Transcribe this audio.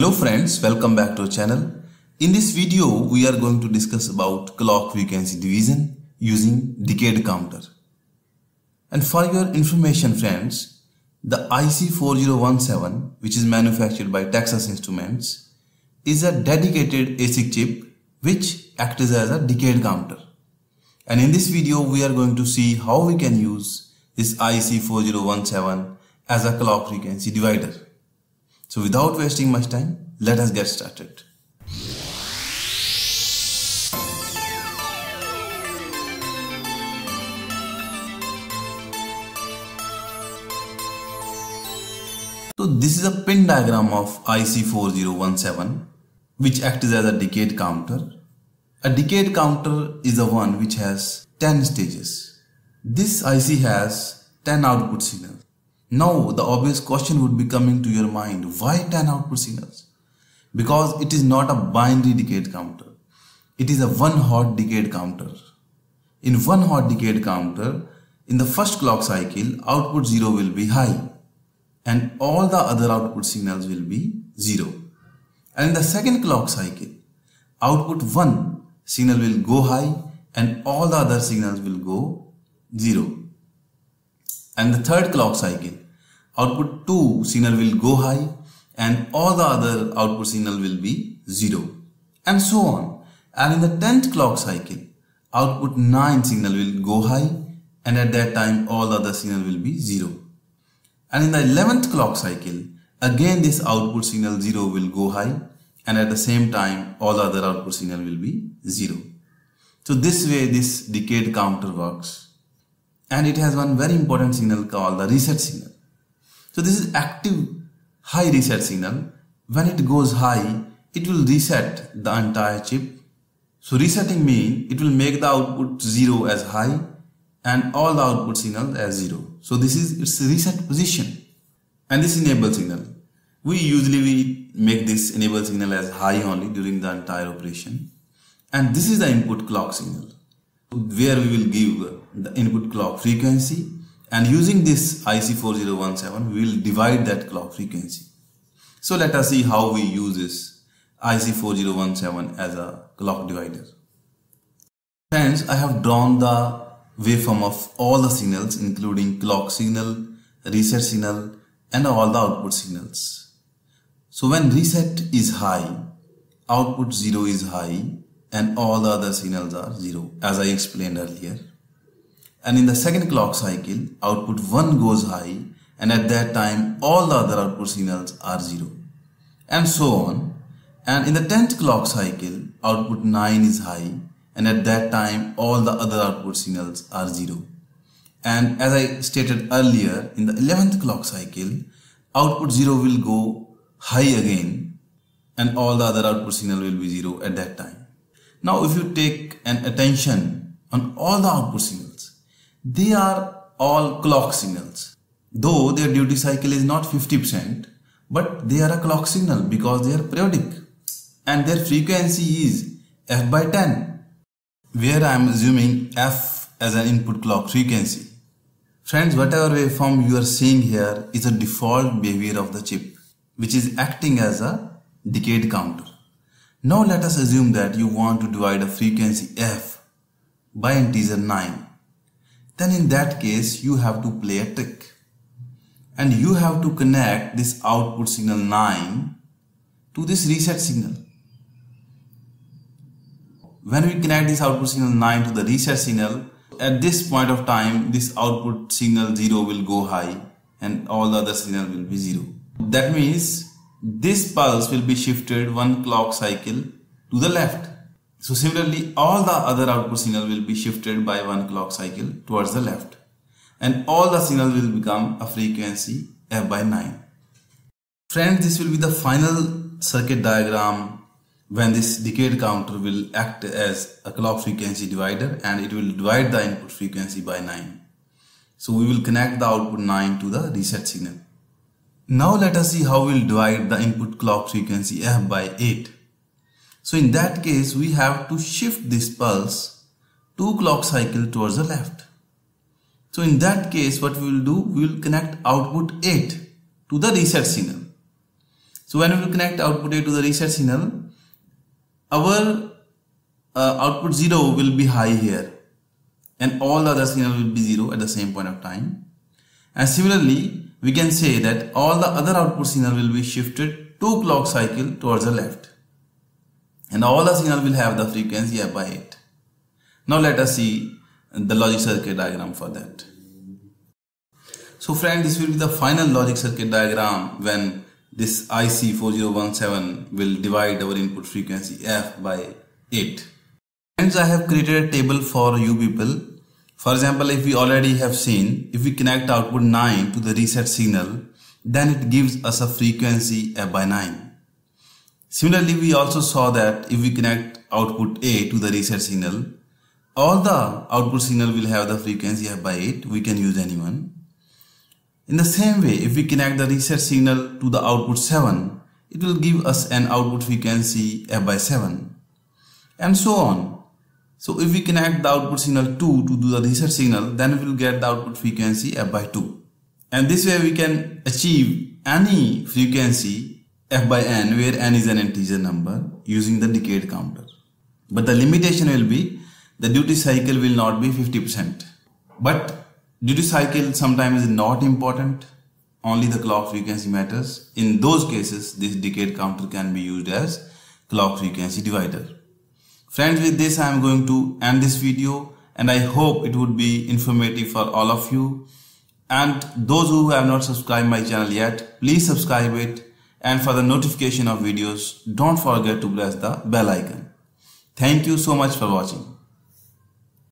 Hello friends, welcome back to our channel. In this video, we are going to discuss about clock frequency division using decade counter. And for your information friends, the IC4017 which is manufactured by Texas Instruments is a dedicated ASIC chip which acts as a decade counter. And in this video, we are going to see how we can use this IC4017 as a clock frequency divider. So without wasting much time, let us get started. So this is a pin diagram of IC4017 which acts as a decade counter. A decade counter is the one which has 10 stages. This IC has 10 output signals. Now the obvious question would be coming to your mind, why 10 output signals? Because it is not a binary decade counter. It is a one hot decade counter. In one hot decade counter, in the first clock cycle, output 0 will be high and all the other output signals will be 0. And in the second clock cycle, output 1 signal will go high and all the other signals will go 0. And the third clock cycle, output 2 signal will go high and all the other output signal will be 0 and so on. And in the 10th clock cycle, output 9 signal will go high and at that time all the other signal will be 0. And in the 11th clock cycle, again this output signal 0 will go high and at the same time all the other output signal will be 0. So this way this decade counter works. And it has one very important signal called the reset signal. So this is active high reset signal. When it goes high, it will reset the entire chip. So resetting means it will make the output 0 as high and all the output signals as 0. So this is its reset position and this enable signal. We usually we make this enable signal as high only during the entire operation and this is the input clock signal where we will give the input clock frequency and using this IC4017 we will divide that clock frequency. So let us see how we use this IC4017 as a clock divider. Friends, I have drawn the waveform of all the signals including clock signal, reset signal and all the output signals. So when reset is high, output 0 is high and all the other signals are 0 as I explained earlier. And in the second clock cycle, output 1 goes high and at that time all the other output signals are 0 and so on. And in the 10th clock cycle, output 9 is high and at that time all the other output signals are 0. And as I stated earlier, in the 11th clock cycle, output 0 will go high again and all the other output signal will be 0 at that time. Now if you take an attention on all the output signals, they are all clock signals. Though their duty cycle is not 50%, but they are a clock signal because they are periodic and their frequency is f by 10 where I am assuming f as an input clock frequency. Friends, whatever waveform you are seeing here is a default behavior of the chip which is acting as a decade counter. Now let us assume that you want to divide a frequency f by integer 9. Then in that case you have to play a trick. And you have to connect this output signal 9 to this reset signal. When we connect this output signal 9 to the reset signal, at this point of time this output signal 0 will go high and all the other signal will be 0. That means this pulse will be shifted one clock cycle to the left. So similarly, all the other output signal will be shifted by one clock cycle towards the left. And all the signal will become a frequency f by 9. Friends, this will be the final circuit diagram when this decade counter will act as a clock frequency divider and it will divide the input frequency by 9. So we will connect the output 9 to the reset signal. Now let us see how we'll divide the input clock frequency f by 8. So in that case we have to shift this pulse 2 clock cycle towards the left. So in that case what we will do we will connect output 8 to the reset signal. So when we connect output 8 to the reset signal, our uh, output 0 will be high here and all the other signal will be 0 at the same point of time. And similarly, we can say that all the other output signal will be shifted two clock cycle towards the left. And all the signal will have the frequency f by 8. Now let us see the logic circuit diagram for that. So friend, this will be the final logic circuit diagram when this IC4017 will divide our input frequency f by 8. Friends, I have created a table for you people. For example, if we already have seen, if we connect output 9 to the reset signal, then it gives us a frequency f by 9. Similarly, we also saw that if we connect output A to the reset signal, all the output signal will have the frequency f by 8. We can use anyone. In the same way, if we connect the reset signal to the output 7, it will give us an output frequency f by 7 and so on. So if we connect the output signal 2 to do the reset signal, then we will get the output frequency f by 2. And this way we can achieve any frequency f by n where n is an integer number using the decade counter. But the limitation will be the duty cycle will not be 50%. But duty cycle sometimes is not important. Only the clock frequency matters. In those cases, this decade counter can be used as clock frequency divider. Friends, with this I am going to end this video and I hope it would be informative for all of you. And those who have not subscribed my channel yet, please subscribe it. And for the notification of videos, don't forget to press the bell icon. Thank you so much for watching.